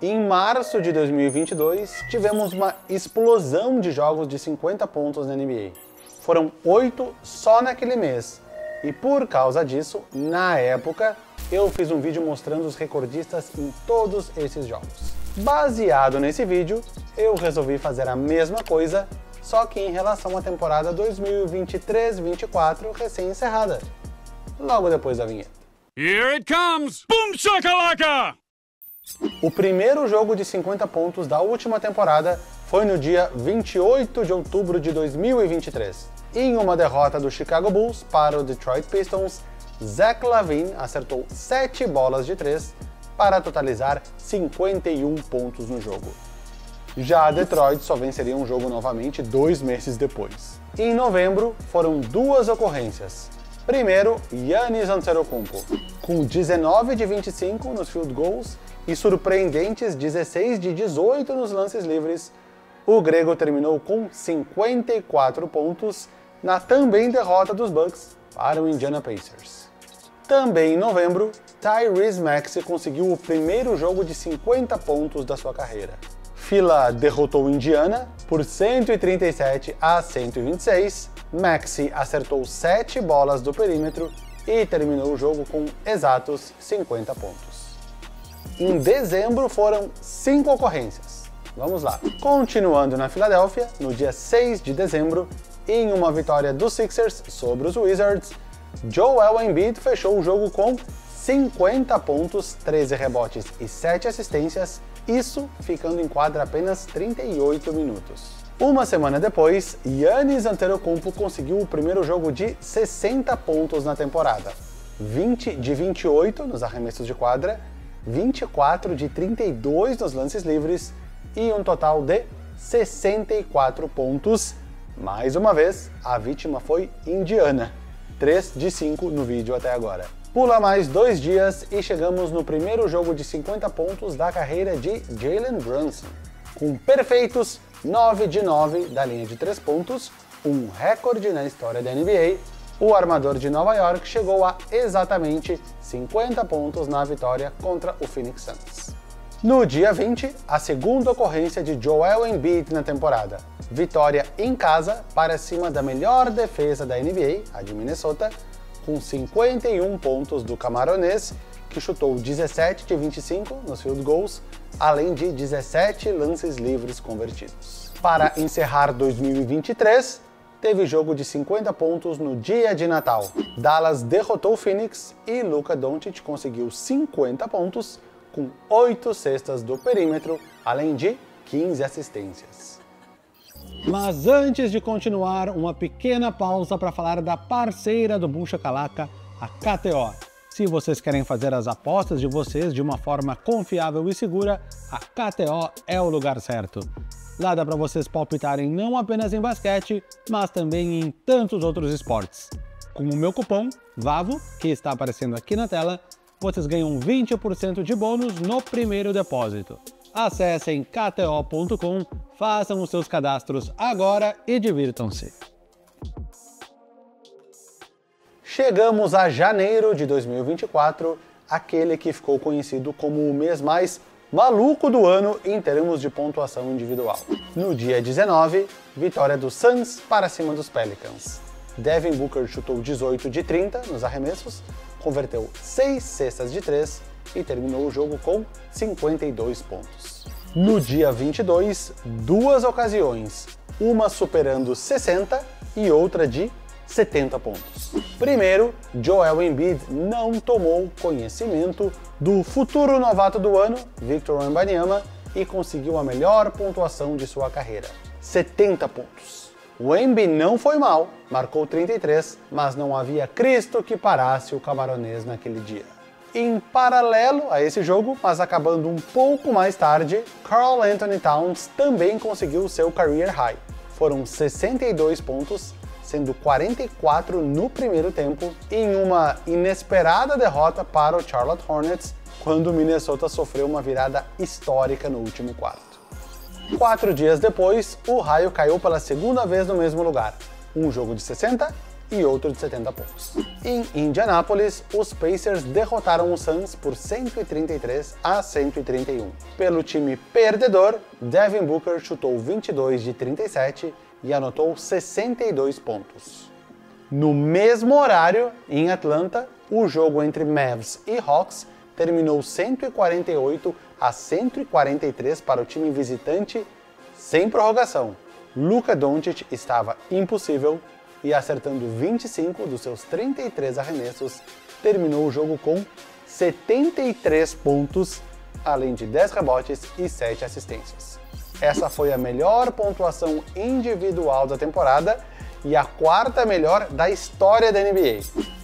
Em março de 2022, tivemos uma explosão de jogos de 50 pontos na NBA. Foram oito só naquele mês. E por causa disso, na época, eu fiz um vídeo mostrando os recordistas em todos esses jogos. Baseado nesse vídeo, eu resolvi fazer a mesma coisa, só que em relação à temporada 2023-24 recém-encerrada, logo depois da vinheta. Here it comes! Boom shakalaka! O primeiro jogo de 50 pontos da última temporada foi no dia 28 de outubro de 2023. Em uma derrota do Chicago Bulls para o Detroit Pistons, Zach Lavine acertou 7 bolas de 3 para totalizar 51 pontos no jogo. Já Detroit só venceria um jogo novamente dois meses depois. Em novembro, foram duas ocorrências. Primeiro, Yannis Antetokounmpo, com 19 de 25 nos field goals e surpreendentes 16 de 18 nos lances livres, o grego terminou com 54 pontos na também derrota dos Bucks para o Indiana Pacers. Também em novembro, Tyrese Maxey conseguiu o primeiro jogo de 50 pontos da sua carreira. Fila derrotou Indiana por 137 a 126. Maxey acertou 7 bolas do perímetro e terminou o jogo com exatos 50 pontos. Em dezembro foram 5 ocorrências. Vamos lá. Continuando na Filadélfia, no dia 6 de dezembro, em uma vitória dos Sixers sobre os Wizards, Joel Embiid fechou o jogo com 50 pontos, 13 rebotes e 7 assistências, isso ficando em quadra apenas 38 minutos. Uma semana depois, Yannis Antetokounmpo conseguiu o primeiro jogo de 60 pontos na temporada. 20 de 28 nos arremessos de quadra, 24 de 32 nos lances livres e um total de 64 pontos. Mais uma vez, a vítima foi Indiana. 3 de 5 no vídeo até agora. Pula mais dois dias e chegamos no primeiro jogo de 50 pontos da carreira de Jalen Brunson. Com perfeitos 9 de 9 da linha de 3 pontos, um recorde na história da NBA, o armador de Nova York chegou a exatamente 50 pontos na vitória contra o Phoenix Suns. No dia 20, a segunda ocorrência de Joel Embiid na temporada. Vitória em casa para cima da melhor defesa da NBA, a de Minnesota, com 51 pontos do camaronês, que chutou 17 de 25 nos field goals, além de 17 lances livres convertidos. Para encerrar 2023, teve jogo de 50 pontos no dia de Natal. Dallas derrotou Phoenix e Luka Doncic conseguiu 50 pontos com 8 cestas do perímetro, além de 15 assistências. Mas antes de continuar, uma pequena pausa para falar da parceira do Buncha Calaca, a KTO. Se vocês querem fazer as apostas de vocês de uma forma confiável e segura, a KTO é o lugar certo. Lá dá para vocês palpitarem não apenas em basquete, mas também em tantos outros esportes. Com o meu cupom VAVO, que está aparecendo aqui na tela, vocês ganham 20% de bônus no primeiro depósito. Acessem kto.com, façam os seus cadastros agora e divirtam-se. Chegamos a janeiro de 2024, aquele que ficou conhecido como o mês mais maluco do ano em termos de pontuação individual. No dia 19, vitória do Suns para cima dos Pelicans. Devin Booker chutou 18 de 30 nos arremessos, converteu 6 cestas de 3 e terminou o jogo com 52 pontos. No dia 22, duas ocasiões, uma superando 60 e outra de 70 pontos. Primeiro, Joel Embiid não tomou conhecimento do futuro novato do ano, Victor Wembanyama, e conseguiu a melhor pontuação de sua carreira, 70 pontos. O Embi não foi mal, marcou 33, mas não havia Cristo que parasse o camaronês naquele dia. Em paralelo a esse jogo, mas acabando um pouco mais tarde, Carl Anthony Towns também conseguiu seu career high. Foram 62 pontos sendo 44 no primeiro tempo, em uma inesperada derrota para o Charlotte Hornets, quando o Minnesota sofreu uma virada histórica no último quarto. Quatro dias depois, o raio caiu pela segunda vez no mesmo lugar. Um jogo de 60 e outro de 70 pontos. Em Indianápolis, os Pacers derrotaram os Suns por 133 a 131. Pelo time perdedor, Devin Booker chutou 22 de 37 e anotou 62 pontos. No mesmo horário, em Atlanta, o jogo entre Mavs e Hawks terminou 148 a 143 para o time visitante sem prorrogação. Luka Doncic estava impossível e acertando 25 dos seus 33 arremessos, terminou o jogo com 73 pontos, além de 10 rebotes e 7 assistências. Essa foi a melhor pontuação individual da temporada e a quarta melhor da história da NBA.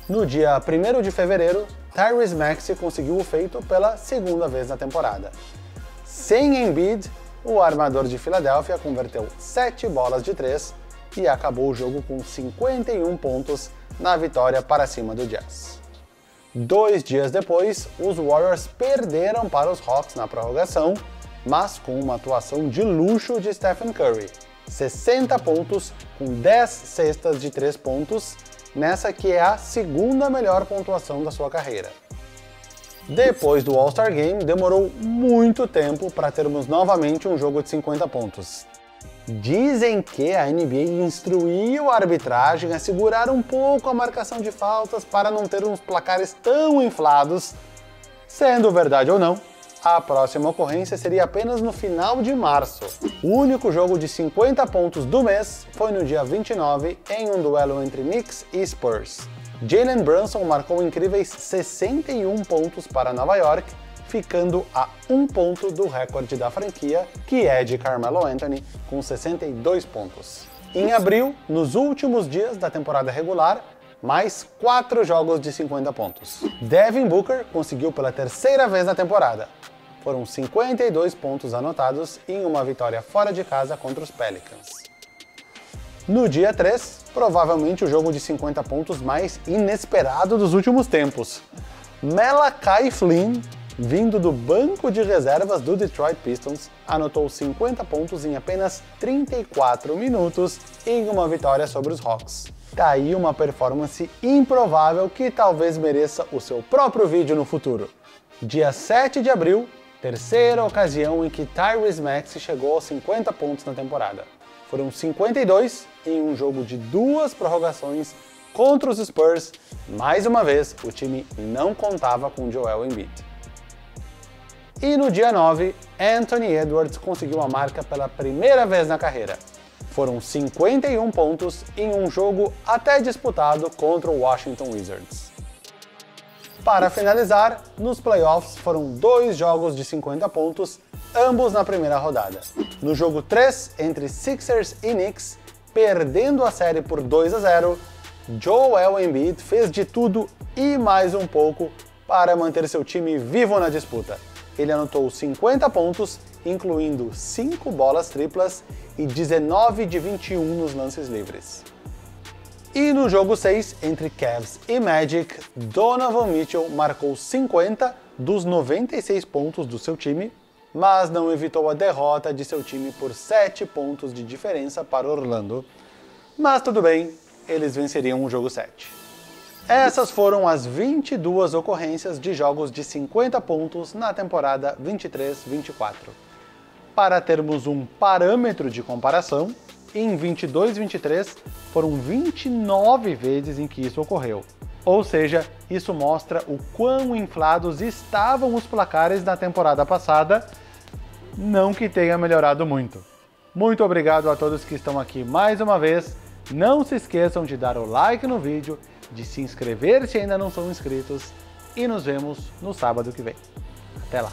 No dia 1 de fevereiro, Tyrese Maxey conseguiu o feito pela segunda vez na temporada. Sem Embiid, o armador de Filadélfia converteu 7 bolas de 3 e acabou o jogo com 51 pontos na vitória para cima do Jazz. Dois dias depois, os Warriors perderam para os Hawks na prorrogação, mas com uma atuação de luxo de Stephen Curry. 60 pontos com 10 cestas de 3 pontos, nessa que é a segunda melhor pontuação da sua carreira. Depois do All-Star Game, demorou muito tempo para termos novamente um jogo de 50 pontos. Dizem que a NBA instruiu a arbitragem a segurar um pouco a marcação de faltas para não ter uns placares tão inflados. Sendo verdade ou não, a próxima ocorrência seria apenas no final de março. O único jogo de 50 pontos do mês foi no dia 29, em um duelo entre Knicks e Spurs. Jalen Brunson marcou incríveis 61 pontos para Nova York, ficando a um ponto do recorde da franquia, que é de Carmelo Anthony, com 62 pontos. Em abril, nos últimos dias da temporada regular, mais quatro jogos de 50 pontos. Devin Booker conseguiu pela terceira vez na temporada, foram 52 pontos anotados em uma vitória fora de casa contra os Pelicans. No dia 3, provavelmente o jogo de 50 pontos mais inesperado dos últimos tempos. Malachi Flynn, vindo do banco de reservas do Detroit Pistons, anotou 50 pontos em apenas 34 minutos em uma vitória sobre os Hawks. Tá aí uma performance improvável que talvez mereça o seu próprio vídeo no futuro. Dia 7 de abril, terceira ocasião em que Tyrese Maxey chegou aos 50 pontos na temporada. Foram 52 em um jogo de duas prorrogações contra os Spurs. Mais uma vez, o time não contava com Joel Embiid. E no dia 9, Anthony Edwards conseguiu a marca pela primeira vez na carreira. Foram 51 pontos em um jogo até disputado contra o Washington Wizards. Para finalizar, nos playoffs foram dois jogos de 50 pontos, ambos na primeira rodada. No jogo 3, entre Sixers e Knicks, perdendo a série por 2 a 0, Joel Embiid fez de tudo e mais um pouco para manter seu time vivo na disputa. Ele anotou 50 pontos, incluindo 5 bolas triplas e 19 de 21 nos lances livres. E no jogo 6, entre Cavs e Magic, Donovan Mitchell marcou 50 dos 96 pontos do seu time, mas não evitou a derrota de seu time por 7 pontos de diferença para Orlando. Mas tudo bem, eles venceriam o jogo 7. Essas foram as 22 ocorrências de jogos de 50 pontos na temporada 23-24. Para termos um parâmetro de comparação, em 22-23 foram 29 vezes em que isso ocorreu. Ou seja, isso mostra o quão inflados estavam os placares na temporada passada, não que tenha melhorado muito. Muito obrigado a todos que estão aqui mais uma vez. Não se esqueçam de dar o like no vídeo, de se inscrever se ainda não são inscritos e nos vemos no sábado que vem. Até lá!